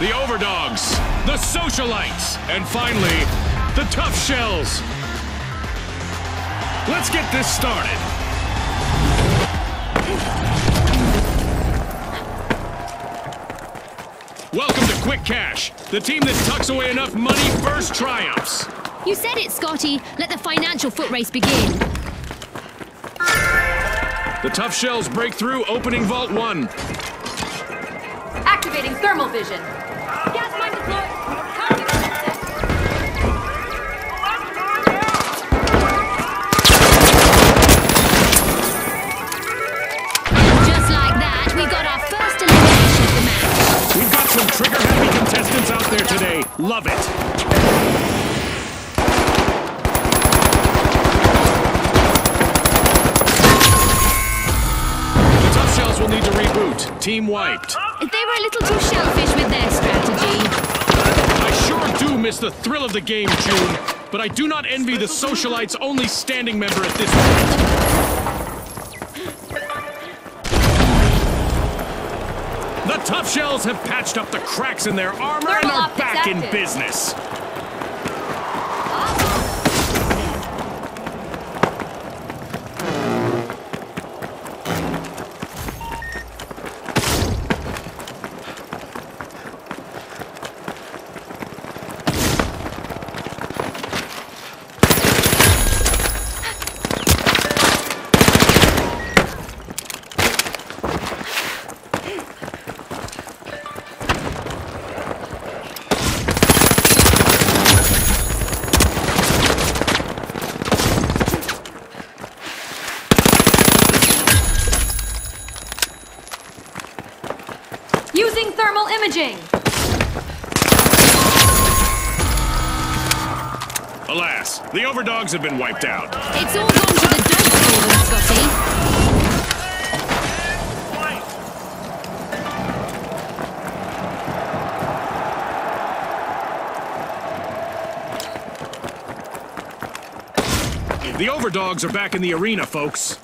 the Overdogs, the Socialites, and finally, the Tough Shells. Let's get this started. Welcome to Quick Cash, the team that tucks away enough money first triumphs. You said it, Scotty. Let the financial foot race begin. The Tough Shells break through, opening Vault 1. Activating thermal vision. Contestants out there today. Love it. The Tough Shells will need to reboot. Team wiped. They were a little too shellfish with their strategy. I sure do miss the thrill of the game, June, but I do not envy the Socialites' only standing member at this point. The Tough Shells have patched up the cracks in their armor and are back in business. Using thermal imaging. Alas, the Overdogs have been wiped out. It's all gone to the for them, Scotty. The Overdogs are back in the arena, folks.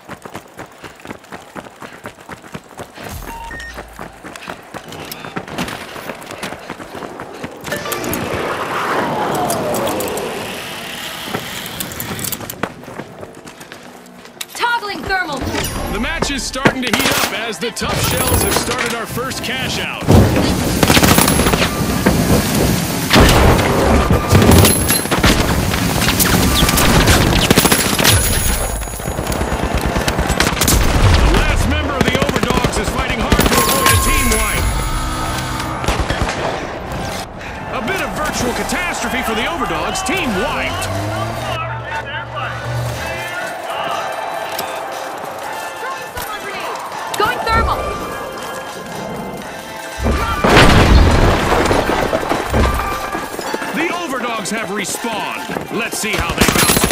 Match is starting to heat up as the Tough Shells have started our first cash out. Have respawned. Let's see how they bounce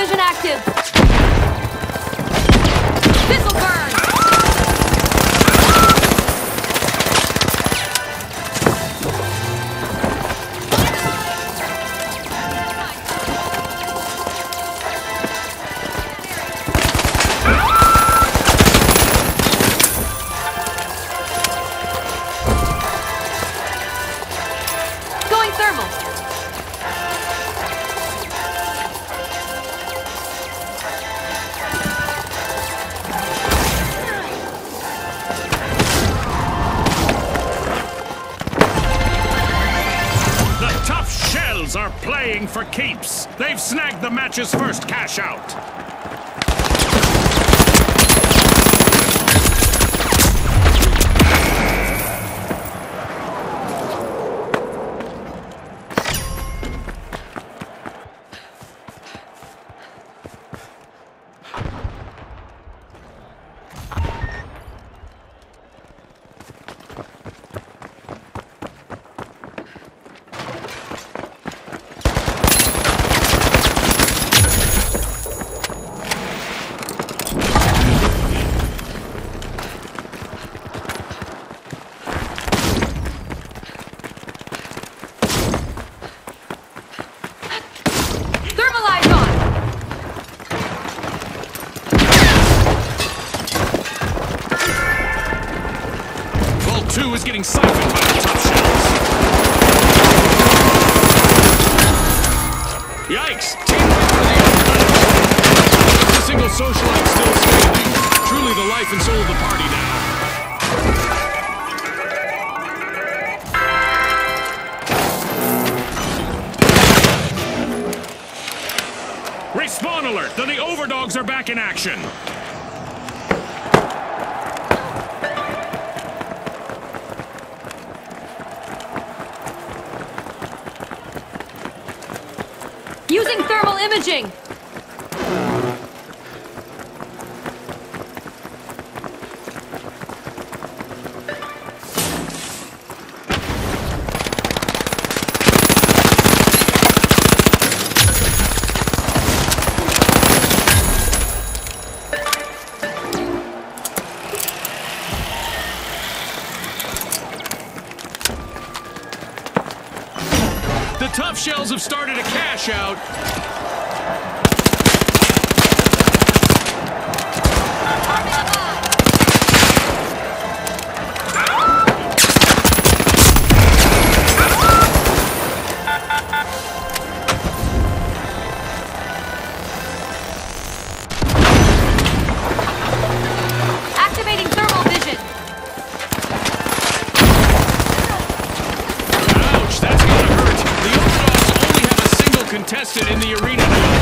vision active. This'll burn. Going thermal. Playing for keeps. They've snagged the match's first cash out. Is getting siphoned by the tough shells. Yikes! Team for the. A single socialite still standing. Truly the life and soul of the party now. Respawn alert! Then the overdogs are back in action. Using thermal imaging! Have started a cash out. Contestant in the arena now.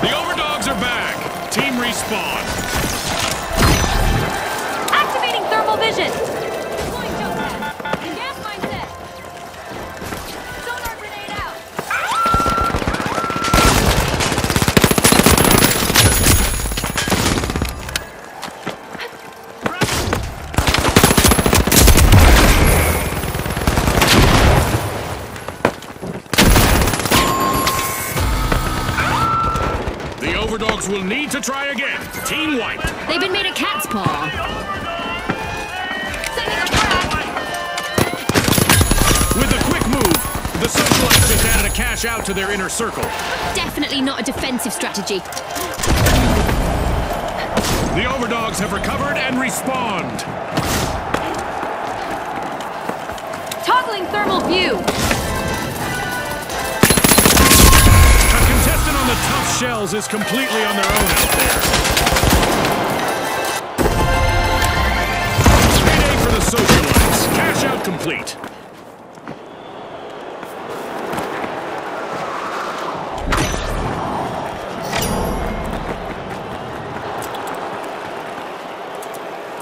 The overdogs are back. Team respawn. Activating thermal vision! Overdogs will need to try again. Team White. They've been made a cat's paw. Sending a frag. With a quick move, the socialites just added a cash out to their inner circle. Definitely not a defensive strategy. The overdogs have recovered and respawned. Toggling thermal view. The tough shells is completely on their own out there. Payday for the socialites. Cash out complete.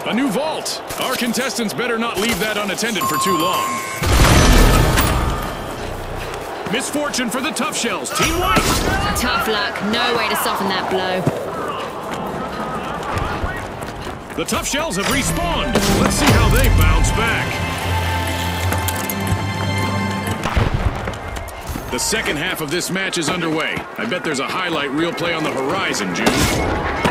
A new vault. Our contestants better not leave that unattended for too long. Misfortune for the tough shells. Team White. Tough luck. No way to soften that blow. The tough shells have respawned. Let's see how they bounce back. The second half of this match is underway. I bet there's a highlight reel play on the horizon, June.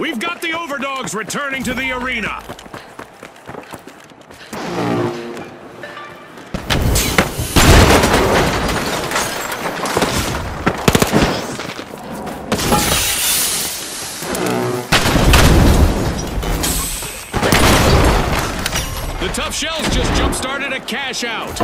We've got the overdogs returning to the arena. The tough shells just jump-started a cash out.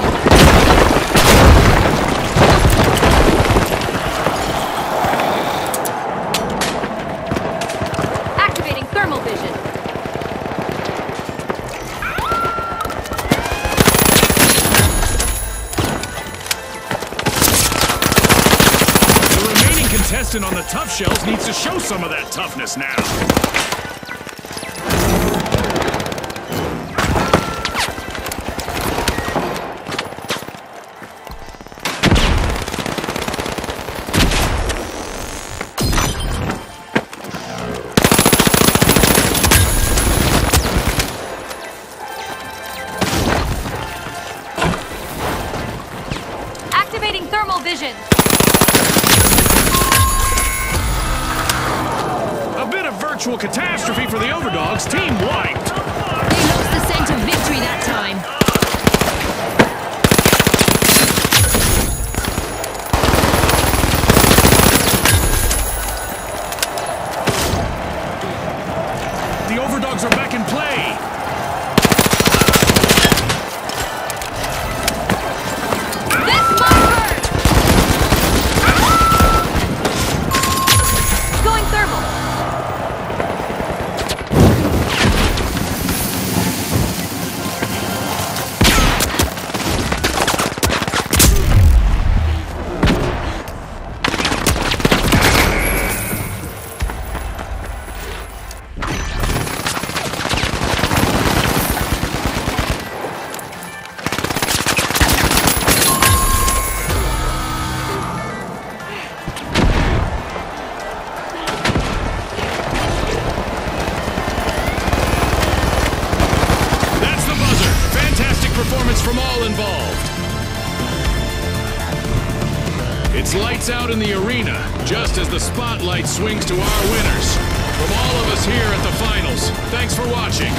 On the tough shells needs to show some of that toughness now. Activating thermal vision. Virtual catastrophe for the overdogs. Team wiped. They lost the scent of victory that time. Involved. It's lights out in the arena, just as the spotlight swings to our winners. From all of us here at the finals, thanks for watching.